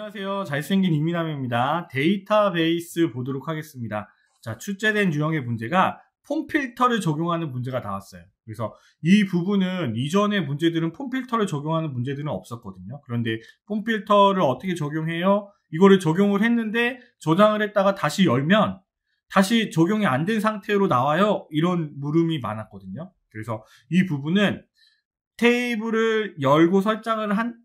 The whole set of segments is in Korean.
안녕하세요. 잘생긴 이민남입니다. 데이터베이스 보도록 하겠습니다. 자, 출제된 유형의 문제가 폼 필터를 적용하는 문제가 나왔어요. 그래서 이 부분은 이전의 문제들은 폼 필터를 적용하는 문제들은 없었거든요. 그런데 폼 필터를 어떻게 적용해요? 이거를 적용을 했는데 저장을 했다가 다시 열면 다시 적용이 안 된 상태로 나와요. 이런 물음이 많았거든요. 그래서 이 부분은 테이블을 열고 설정을 한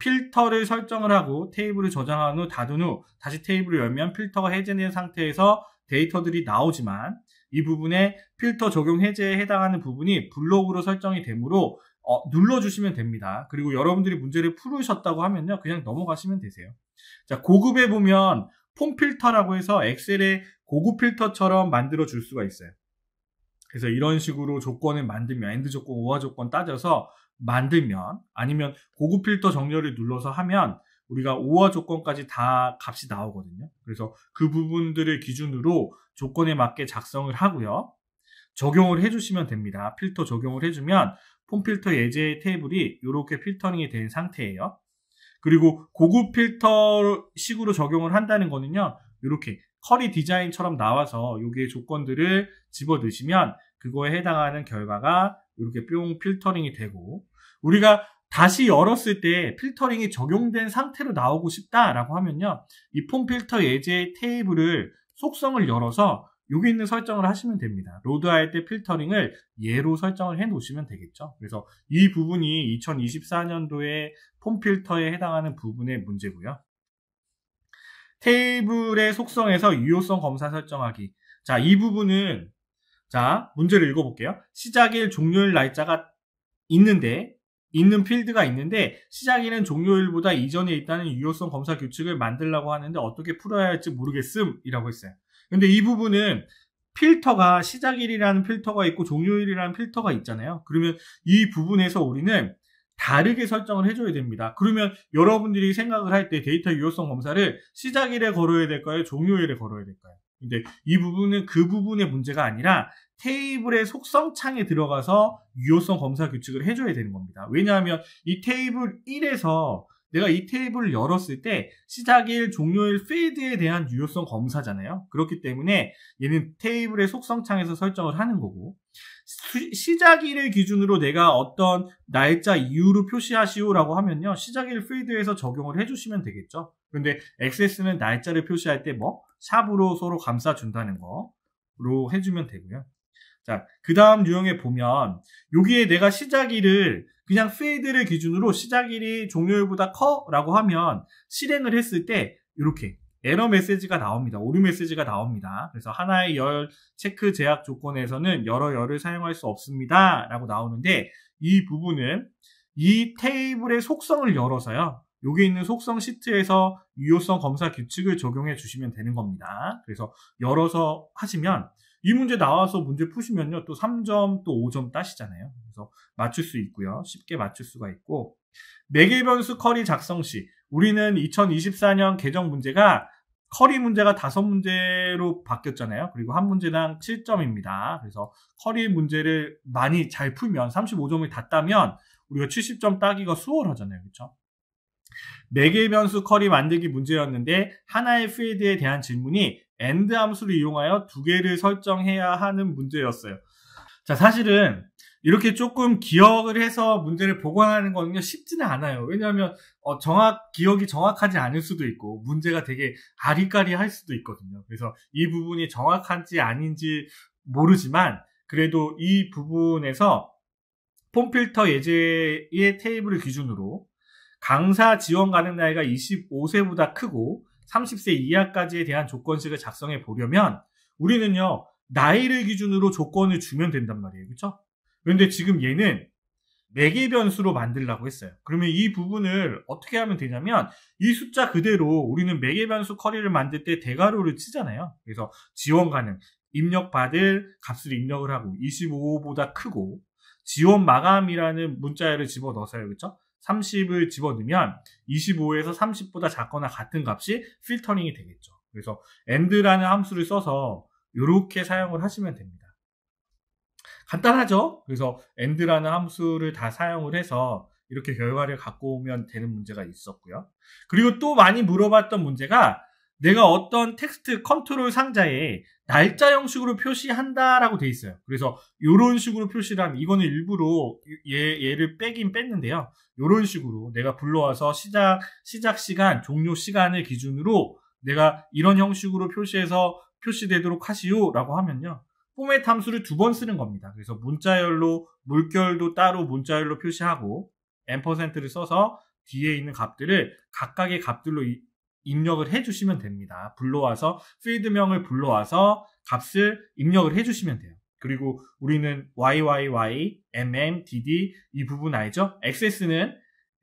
필터를 설정을 하고 테이블을 저장한 후 닫은 후 다시 테이블을 열면 필터가 해제된 상태에서 데이터들이 나오지만 이 부분에 필터 적용 해제에 해당하는 부분이 블록으로 설정이 되므로 어, 눌러주시면 됩니다. 그리고 여러분들이 문제를 풀으셨다고 하면요. 그냥 넘어가시면 되세요. 자, 고급에 보면 폼 필터라고 해서 엑셀의 고급 필터처럼 만들어 줄 수가 있어요. 그래서 이런 식으로 조건을 만들면 AND 조건, OR 조건 따져서 만들면 아니면 고급 필터 정렬을 눌러서 하면 우리가 OR 조건까지 다 값이 나오거든요. 그래서 그 부분들을 기준으로 조건에 맞게 작성을 하고요. 적용을 해주시면 됩니다. 필터 적용을 해주면 폼 필터 예제 테이블이 이렇게 필터링이 된 상태예요. 그리고 고급 필터 식으로 적용을 한다는 거는요. 이렇게 query 디자인처럼 나와서 여기에 조건들을 집어 넣으시면 그거에 해당하는 결과가 이렇게 뿅 필터링이 되고 우리가 다시 열었을 때 필터링이 적용된 상태로 나오고 싶다라고 하면요. 이 폼 필터 예제 테이블을 속성을 열어서 여기 있는 설정을 하시면 됩니다. 로드할 때 필터링을 예로 설정을 해 놓으시면 되겠죠. 그래서 이 부분이 2024년도에 폼 필터에 해당하는 부분의 문제고요. 테이블의 속성에서 유효성 검사 설정하기. 자, 이 부분은 자, 문제를 읽어볼게요. 시작일, 종료일 날짜가 있는데 있는 필드가 있는데 시작일은 종료일보다 이전에 있다는 유효성 검사 규칙을 만들라고 하는데 어떻게 풀어야 할지 모르겠음이라고 했어요. 근데 이 부분은 필터가 시작일이라는 필터가 있고 종료일이라는 필터가 있잖아요. 그러면 이 부분에서 우리는 다르게 설정을 해줘야 됩니다. 그러면 여러분들이 생각을 할 때 데이터 유효성 검사를 시작일에 걸어야 될까요? 종료일에 걸어야 될까요? 근데 이 부분은 그 부분의 문제가 아니라 테이블의 속성 창에 들어가서 유효성 검사 규칙을 해줘야 되는 겁니다. 왜냐하면 이 테이블 1에서 내가 이 테이블을 열었을 때 시작일, 종료일, 필드에 대한 유효성 검사잖아요. 그렇기 때문에 얘는 테이블의 속성 창에서 설정을 하는 거고 시작일을 기준으로 내가 어떤 날짜 이후로 표시하시오라고 하면요. 시작일 필드에서 적용을 해주시면 되겠죠. 근데 액세스는 날짜를 표시할 때 뭐 샵으로 서로 감싸준다는 거로 해주면 되고요. 자, 그 다음 유형에 보면 여기에 내가 시작일을 그냥 필드를 기준으로 시작일이 종료일보다 커라고 하면 실행을 했을 때 이렇게 에러 메시지가 나옵니다. 오류 메시지가 나옵니다. 그래서 하나의 열 체크 제약 조건에서는 여러 열을 사용할 수 없습니다. 라고 나오는데 이 부분은 이 테이블의 속성을 열어서요. 여기 있는 속성 시트에서 유효성 검사 규칙을 적용해 주시면 되는 겁니다. 그래서 열어서 하시면 이 문제 나와서 문제 푸시면요. 또 3점 또 5점 따시잖아요. 그래서 맞출 수 있고요. 쉽게 맞출 수가 있고 매개 변수 커리 작성 시 우리는 2024년 개정 문제가 커리 문제가 5문제로 바뀌었잖아요. 그리고 한 문제당 7점입니다. 그래서 커리 문제를 많이 잘 풀면 35점을 다 따면 우리가 70점 따기가 수월하잖아요. 그렇죠? 4개의 변수 커리 만들기 문제였는데 하나의 필드에 대한 질문이 AND 함수를 이용하여 두 개를 설정해야 하는 문제였어요. 자, 사실은 이렇게 조금 기억을 해서 문제를 보관하는 거는요 쉽지는 않아요. 왜냐하면 어, 정확 기억이 정확하지 않을 수도 있고 문제가 되게 아리까리할 수도 있거든요. 그래서 이 부분이 정확한지 아닌지 모르지만 그래도 이 부분에서 폼 필터 예제의 테이블을 기준으로 강사 지원 가능 나이가 25세보다 크고 30세 이하까지에 대한 조건식을 작성해 보려면 우리는요 나이를 기준으로 조건을 주면 된단 말이에요. 그렇죠? 그런데 지금 얘는 매개 변수로 만들라고 했어요. 그러면 이 부분을 어떻게 하면 되냐면 이 숫자 그대로 우리는 매개 변수 커리를 만들 때 대괄호를 치잖아요. 그래서 지원 가능 입력 받을 값을 입력을 하고 25보다 크고 지원 마감이라는 문자를 집어 넣어서요. 그렇죠? 30을 집어넣으면 25에서 30보다 작거나 같은 값이 필터링이 되겠죠. 그래서 end라는 함수를 써서 이렇게 사용을 하시면 됩니다. 간단하죠? 그래서 end라는 함수를 다 사용을 해서 이렇게 결과를 갖고 오면 되는 문제가 있었고요. 그리고 또 많이 물어봤던 문제가 내가 어떤 텍스트 컨트롤 상자에 날짜 형식으로 표시한다라고 돼 있어요. 그래서 이런 식으로 표시를 하면 이거는 일부러 얘, 얘를 빼긴 뺐는데요. 이런 식으로 내가 불러와서 시작 시작 시간, 종료 시간을 기준으로 내가 이런 형식으로 표시해서 표시되도록 하시오라고 하면요. 포맷 함수를 두 번 쓰는 겁니다. 그래서 문자열로 물결도 따로 문자열로 표시하고 ampersand를 써서 뒤에 있는 값들을 각각의 값들로 입력을 해주시면 됩니다. 불러와서 필드명을 불러와서 값을 입력을 해주시면 돼요. 그리고 우리는 YYY, MM, DD 이 부분 알죠? XS는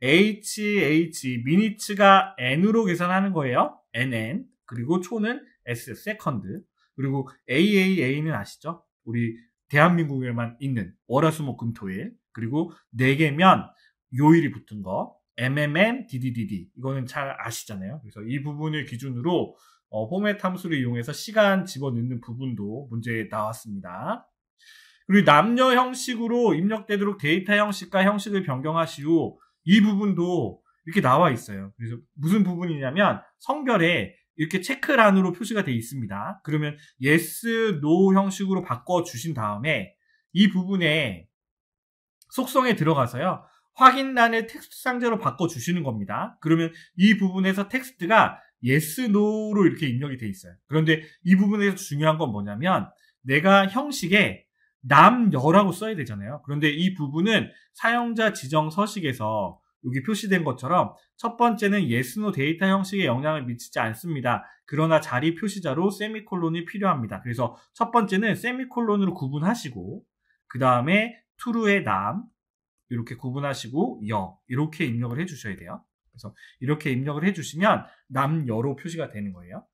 HH, minutes가 N으로 계산하는 거예요. NN. 그리고 초는 S, second. 그리고 AAA는 아시죠? 우리 대한민국에만 있는 월화수목금토일. 그리고 4개면 요일이 붙은 거. MMM, DDDD. 이거는 잘 아시잖아요. 그래서 이 부분을 기준으로 어, 포맷 함수를 이용해서 시간 집어넣는 부분도 문제에 나왔습니다. 그리고 남녀 형식으로 입력되도록 데이터 형식과 형식을 변경하시오. 이 부분도 이렇게 나와 있어요. 그래서 무슨 부분이냐면 성별에 이렇게 체크란으로 표시가 되어 있습니다. 그러면 yes, no 형식으로 바꿔 주신 다음에 이 부분에 속성에 들어가서요. 확인란을 텍스트 상자로 바꿔 주시는 겁니다. 그러면 이 부분에서 텍스트가 yes, no로 이렇게 입력이 돼 있어요. 그런데 이 부분에서 중요한 건 뭐냐면 내가 형식에 남, 여라고 써야 되잖아요. 그런데 이 부분은 사용자 지정 서식에서 여기 표시된 것처럼 첫 번째는 no 데이터 형식에 영향을 미치지 않습니다. 그러나 자리 표시자로 세미콜론이 필요합니다. 그래서 첫 번째는 세미콜론으로 구분하시고 그 다음에 true의 남, 이렇게 구분하시고 여 이렇게 입력을 해주셔야 돼요. 그래서 이렇게 입력을 해주시면 남여로 표시가 되는 거예요.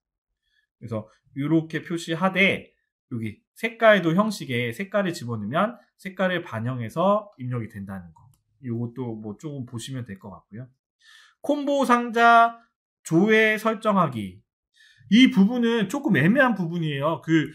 그래서 이렇게 표시하되 여기 색깔도 형식에 색깔을 집어넣으면 색깔을 반영해서 입력이 된다는 거. 이것도 뭐 조금 보시면 될 것 같고요. 콤보 상자 조회 설정하기. 이 부분은 조금 애매한 부분이에요. 그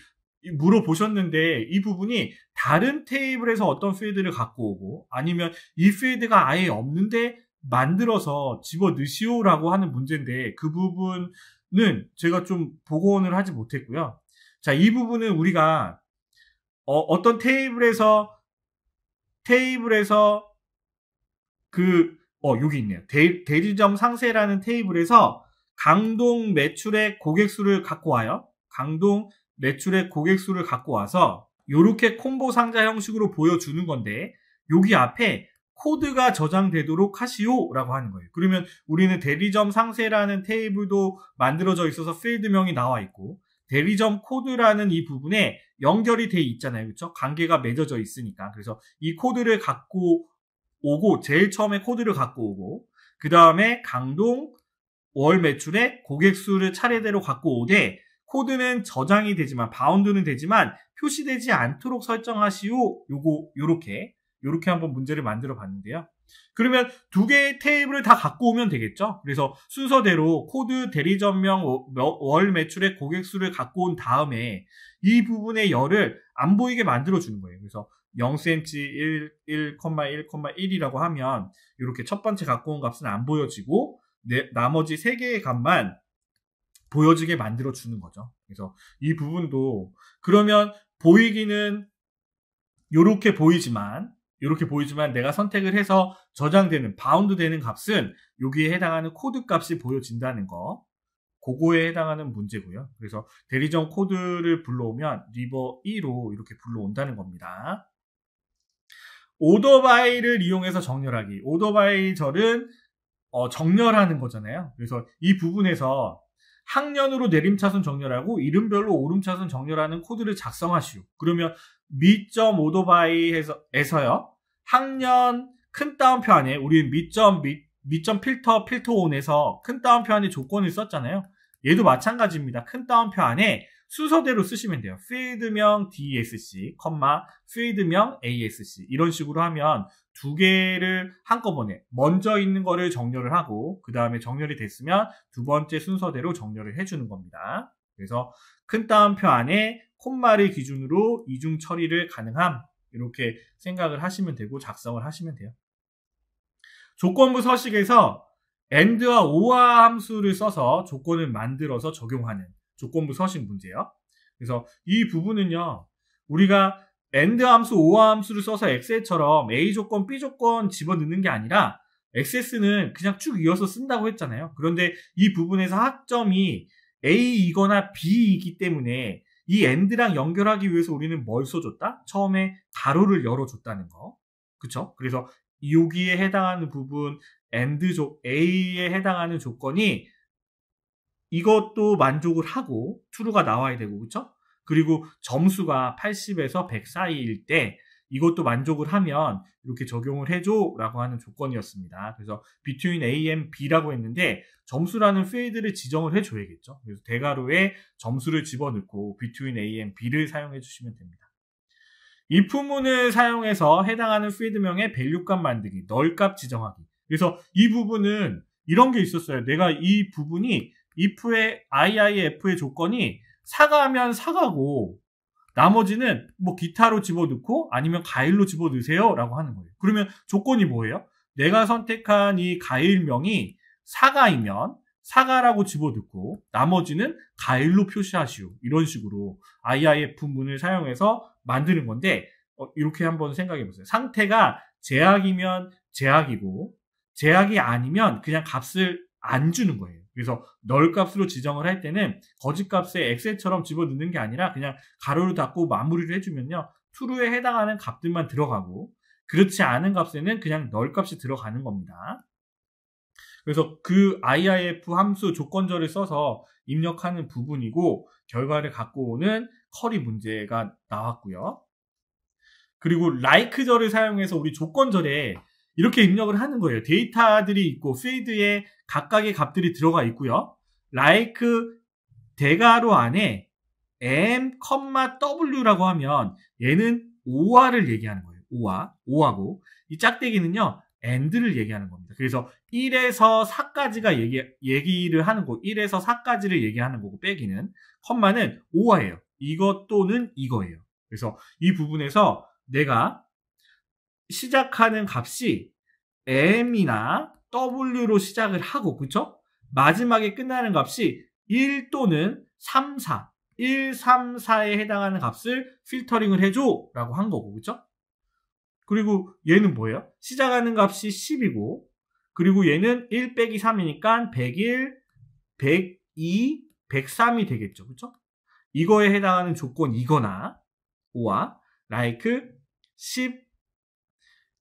물어보셨는데 이 부분이 다른 테이블에서 어떤 필드를 갖고 오고 아니면 이 필드가 아예 없는데 만들어서 집어 넣으시오라고 하는 문제인데 그 부분은 제가 좀 복원을 하지 못했고요. 자, 이 부분은 우리가 어, 떤 테이블에서 테이블에서 그 어, 여기 있네요. 대, 대리점 상세라는 테이블에서 강동 매출의 고객 수를 갖고 와요. 강동 매출의 고객 수를 갖고 와서 이렇게 콤보 상자 형식으로 보여주는 건데 여기 앞에 코드가 저장되도록 하시오 라고 하는 거예요. 그러면 우리는 대리점 상세라는 테이블도 만들어져 있어서 필드명이 나와 있고 대리점 코드라는 이 부분에 연결이 돼 있잖아요. 그렇죠? 관계가 맺어져 있으니까. 그래서 이 코드를 갖고 오고 제일 처음에 코드를 갖고 오고 그 다음에 강동 월 매출에 고객 수를 차례대로 갖고 오되 코드는 저장이 되지만 바운드는 되지만 표시되지 않도록 설정하시오. 요거 요렇게 요렇게 한번 문제를 만들어 봤는데요. 그러면 두 개의 테이블을 다 갖고 오면 되겠죠. 그래서 순서대로 코드 대리점명 월 매출의 고객 수를 갖고 온 다음에 이 부분의 열을 안 보이게 만들어 주는 거예요. 그래서 0cm 1, 1,1,1이라고 하면 이렇게 첫 번째 갖고 온 값은 안 보여지고 네, 나머지 세 개의 값만 보여지게 만들어 주는 거죠. 그래서 이 부분도 그러면 보이기는 이렇게 보이지만 이렇게 보이지만 내가 선택을 해서 저장되는 바운드 되는 값은 여기에 해당하는 코드 값이 보여진다는 거 그거에 해당하는 문제고요. 그래서 대리점 코드를 불러오면 리버 2로 이렇게 불러온다는 겁니다. order by를 이용해서 정렬하기. order by 절은 어, 정렬하는 거잖아요. 그래서 이 부분에서 학년으로 내림차순 정렬하고 이름별로 오름차순 정렬하는 코드를 작성하시오. 그러면 me점 order by에서요. 학년 큰 따옴표 안에 우리는 me점 me, me점 filter filter on에서 큰 따옴표 안에 조건을 썼잖아요. 얘도 마찬가지입니다. 큰 따옴표 안에 순서대로 쓰시면 돼요. 필드명 DSC, 콤마, 필드명 ASC 이런 식으로 하면 두 개를 한꺼번에 먼저 있는 거를 정렬을 하고 그 다음에 정렬이 됐으면 두 번째 순서대로 정렬을 해주는 겁니다. 그래서 큰 따옴표 안에 콤마를 기준으로 이중 처리를 가능함 이렇게 생각을 하시면 되고 작성을 하시면 돼요. 조건부 서식에서 and와 or 함수를 써서 조건을 만들어서 적용하는 조건부 서식 문제예요. 그래서 이 부분은요. 우리가 and 함수, or 함수를 써서 엑셀처럼 A 조건, B 조건 집어넣는 게 아니라 XS는 그냥 쭉 이어서 쓴다고 했잖아요. 그런데 이 부분에서 학점이 A이거나 B이기 때문에 이 AND랑 연결하기 위해서 우리는 뭘 써줬다? 처음에 가로를 열어줬다는 거. 그쵸? 그래서 여기에 해당하는 부분 AND 조, A에 해당하는 조건이 이것도 만족을 하고 true가 나와야 되고 그쵸? 그리고 점수가 80에서 100 사이일 때 이것도 만족을 하면 이렇게 적용을 해줘 라고 하는 조건이었습니다. 그래서 between A and B라고 했는데 점수라는 필드를 지정을 해줘야겠죠. 그래서 대괄호에 점수를 집어넣고 between A and B를 사용해 주시면 됩니다. if문을 사용해서 해당하는 필드명의 밸류값 만들기, 널값 지정하기. 그래서 이 부분은 이런 게 있었어요. 내가 이 부분이 if의 iif의 조건이 사가면 사가고 나머지는 뭐 기타로 집어넣고 아니면 가일로 집어넣으세요 라고 하는 거예요. 그러면 조건이 뭐예요? 내가 선택한 이 가일명이 사가이면 사가라고 집어넣고 나머지는 가일로 표시하시오. 이런 식으로 IIF 문을 사용해서 만드는 건데 어, 이렇게 한번 생각해 보세요. 상태가 제약이면 제약이고 제약이 아니면 그냥 값을 안 주는 거예요. 그래서 널 값으로 지정을 할 때는 거짓 값에 엑셀처럼 집어넣는 게 아니라 그냥 가로를 닫고 마무리를 해주면요. true에 해당하는 값들만 들어가고 그렇지 않은 값에는 그냥 널 값이 들어가는 겁니다. 그래서 그 IIF 함수 조건절을 써서 입력하는 부분이고 결과를 갖고 오는 커리 문제가 나왔고요. 그리고 like절을 사용해서 우리 조건절에 이렇게 입력을 하는 거예요. 데이터들이 있고 필드에 각각의 값들이 들어가 있고요. like 대괄호 안에 m, w라고 하면 얘는 or를 얘기하는 거예요. or, or하고 이 짝대기는요. and를 얘기하는 겁니다. 그래서 1에서 4까지가 얘기, 얘기를 하는 거고 1에서 4까지를 얘기하는 거고 빼기는 컴마는 or예요. 이것 또는 이거예요. 그래서 이 부분에서 내가 시작하는 값이 m이나 w로 시작을 하고 그쵸? 마지막에 끝나는 값이 1 또는 3, 4 1, 3, 4에 해당하는 값을 필터링을 해줘 라고 한 거고 그쵸? 그리고 얘는 뭐예요? 시작하는 값이 10이고 그리고 얘는 1 빼기 3이니까 101, 102, 103이 되겠죠. 그쵸? 이거에 해당하는 조건 이거나 5와 like 10,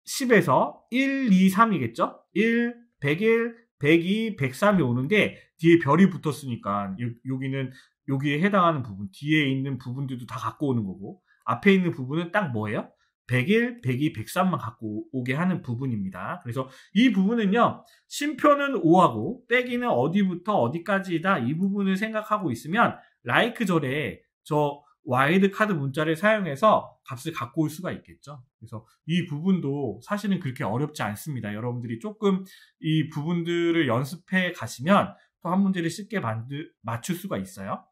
10에서 1, 2, 3이겠죠? 1, 101, 102, 103이 오는데 뒤에 별이 붙었으니까 여 기는 여기에 해당하는 부분, 뒤에 있는 부분들도 다 갖고 오는 거고 앞에 있는 부분은 딱 뭐예요? 101, 102, 103만 갖고 오게 하는 부분입니다. 그래서 이 부분은요, 쉼표는 5하고 빼기는 어디부터 어디까지다 이 부분을 생각하고 있으면 like 절에 저 와일드 카드 문자를 사용해서 값을 갖고 올 수가 있겠죠. 그래서 이 부분도 사실은 그렇게 어렵지 않습니다. 여러분들이 조금 이 부분들을 연습해 가시면 또 한 문제를 쉽게 만들, 맞출 수가 있어요.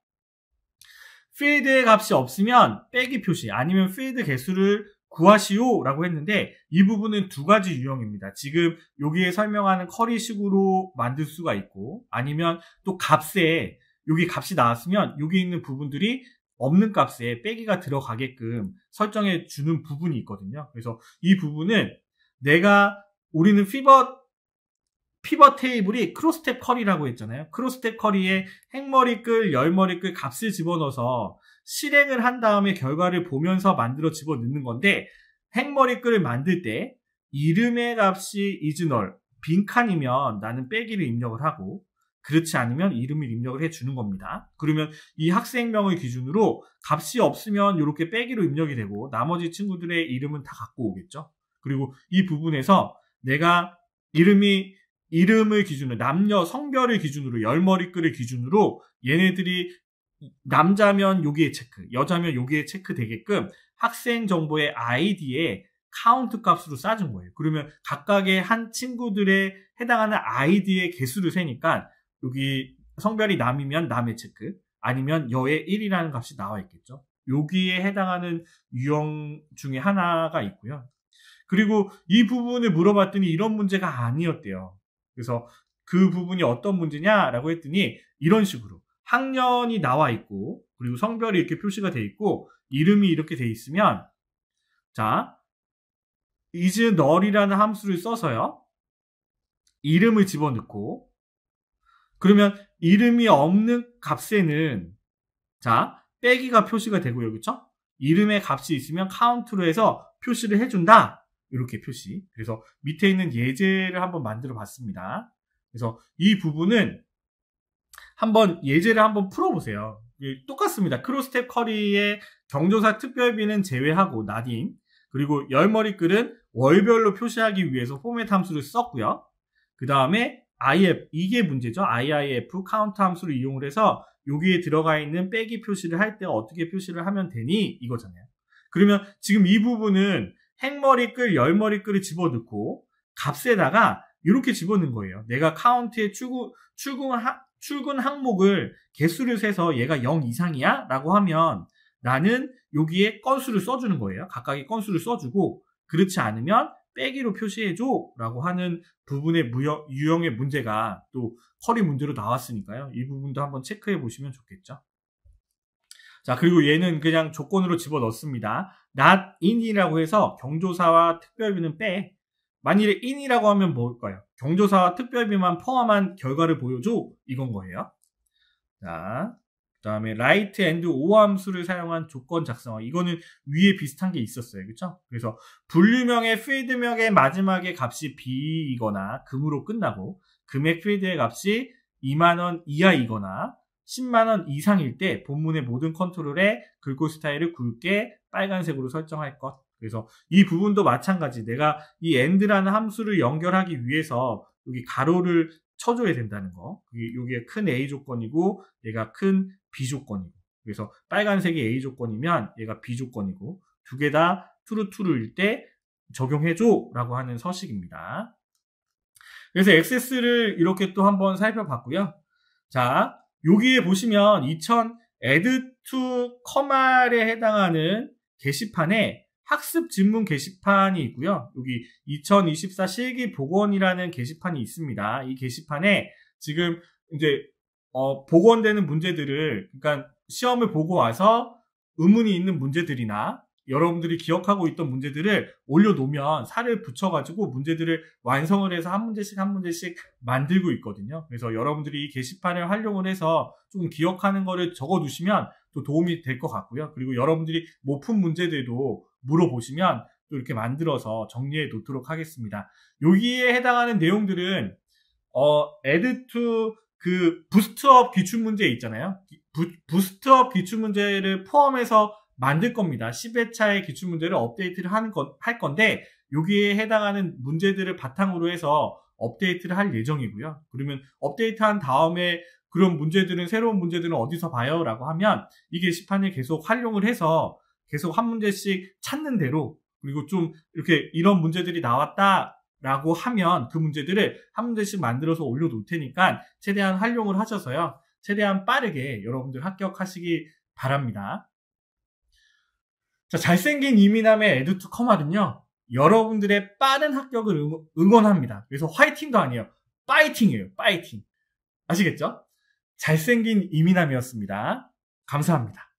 필드의 값이 없으면 빼기 표시 아니면 필드 개수를 구하시오 라고 했는데 이 부분은 두 가지 유형입니다. 지금 여기에 설명하는 query식으로 만들 수가 있고 아니면 또 값에 여기 값이 나왔으면 여기 있는 부분들이 없는 값에 빼기가 들어가게끔 설정해 주는 부분이 있거든요. 그래서 이 부분은 내가 우리는 피벗 피벗 테이블이 crosstab query라고 했잖아요. crosstab query에 행머리글, 열머리글 값을 집어넣어서 실행을 한 다음에 결과를 보면서 만들어 집어넣는 건데 행머리글을 만들 때 이름의 값이 IsNull 빈칸이면 나는 빼기를 입력을 하고 그렇지 않으면 이름을 입력을 해주는 겁니다. 그러면 이 학생명을 기준으로 값이 없으면 이렇게 빼기로 입력이 되고 나머지 친구들의 이름은 다 갖고 오겠죠. 그리고 이 부분에서 내가 이름이 이름을 기준으로 남녀 성별을 기준으로 열머리글을 기준으로 얘네들이 남자면 여기에 체크, 여자면 여기에 체크 되게끔 학생 정보의 아이디에 카운트 값으로 쌓은 거예요. 그러면 각각의 한 친구들의 해당하는 아이디의 개수를 세니까 여기 성별이 남이면 남의 체크, 아니면 여의 1이라는 값이 나와 있겠죠. 여기에 해당하는 유형 중에 하나가 있고요. 그리고 이 부분을 물어봤더니 이런 문제가 아니었대요. 그래서 그 부분이 어떤 문제냐라고 했더니 이런 식으로 학년이 나와 있고 그리고 성별이 이렇게 표시가 돼 있고 이름이 이렇게 돼 있으면 자 is null이라는 함수를 써서요. 이름을 집어넣고 그러면 이름이 없는 값에는 자 빼기가 표시가 되고요. 그렇죠? 이름의 값이 있으면 카운트로 해서 표시를 해준다. 이렇게 표시. 그래서 밑에 있는 예제를 한번 만들어 봤습니다. 그래서 이 부분은 한번 예제를 한번 풀어보세요. 똑같습니다. crosstab query의 경조사 특별비는 제외하고 not in 그리고 열머리글은 월별로 표시하기 위해서 포맷 함수를 썼고요. 그 다음에 IF 이게 문제죠. IIF 카운트 함수를 이용을 해서 여기에 들어가 있는 빼기 표시를 할 때 어떻게 표시를 하면 되니 이거잖아요. 그러면 지금 이 부분은 행머리글, 열머리글을 집어넣고 값에다가 이렇게 집어넣는 거예요. 내가 카운트에 출근, 출근, 하, 출근 항목을 개수를 세서 얘가 0 이상이야? 라고 하면 나는 여기에 건수를 써주는 거예요. 각각의 건수를 써주고 그렇지 않으면 빼기로 표시해줘 라고 하는 부분의 무역, 유형의 문제가 또 커리 문제로 나왔으니까요. 이 부분도 한번 체크해 보시면 좋겠죠. 자, 그리고 얘는 그냥 조건으로 집어 넣습니다. not in이라고 해서 경조사와 특별비는 빼. 만일에 in이라고 하면 뭘까요? 경조사와 특별비만 포함한 결과를 보여줘. 이건 거예요. 자, 그 다음에 right and o 함수를 사용한 조건 작성화. 이거는 위에 비슷한 게 있었어요. 그쵸? 그래서 분류명의 필드명의 마지막에 값이 b이거나 금으로 끝나고 금액 필드의 값이 2만원 이하이거나 10만원 이상일 때 본문의 모든 컨트롤에 글꼴 스타일을 굵게 빨간색으로 설정할 것. 그래서 이 부분도 마찬가지. 내가 이 end라는 함수를 연결하기 위해서 여기 가로를 쳐줘야 된다는 거. 여기에 큰 A 조건이고 얘가 큰 B 조건이고. 그래서 빨간색이 A 조건이면 얘가 B 조건이고 두 개 다 true true일 때 적용해줘 라고 하는 서식입니다. 그래서 액세스를 이렇게 또 한번 살펴봤고요. 자, 여기에 보시면 2000 add to 커말에 해당하는 게시판에 학습 질문 게시판이 있고요. 여기 2024 실기 복원이라는 게시판이 있습니다. 이 게시판에 지금 이제 어, 복원되는 문제들을 그러니까 시험을 보고 와서 의문이 있는 문제들이나 여러분들이 기억하고 있던 문제들을 올려놓으면 살을 붙여가지고 문제들을 완성을 해서 한 문제씩 한 문제씩 만들고 있거든요. 그래서 여러분들이 이 게시판을 활용을 해서 조금 기억하는 거를 적어두시면 또 도움이 될 것 같고요. 그리고 여러분들이 못 푼 문제들도 물어보시면 또 이렇게 만들어서 정리해 놓도록 하겠습니다. 여기에 해당하는 내용들은 어, 또 그 boost up 기출 문제 있잖아요. 부, boost up 기출 문제를 포함해서 만들 겁니다. 10회차의 기출 문제를 업데이트를 하는 건, 할 건데 여기에 해당하는 문제들을 바탕으로 해서 업데이트를 할 예정이고요. 그러면 업데이트한 다음에 그런 문제들은 새로운 문제들은 어디서 봐요? 라고 하면 이 게시판을 계속 활용을 해서 계속 한 문제씩 찾는 대로 그리고 좀 이렇게 이런 문제들이 나왔다 라고 하면 그 문제들을 한 문제씩 만들어서 올려놓을 테니까 최대한 활용을 하셔서요. 최대한 빠르게 여러분들 합격하시기 바랍니다. 자, 잘생긴 이민남의 에듀투 커말은요, 여러분들의 빠른 합격을 응원합니다. 그래서 화이팅도 아니에요. 파이팅이에요. 파이팅. 아시겠죠? 잘생긴 이민남이었습니다. 감사합니다.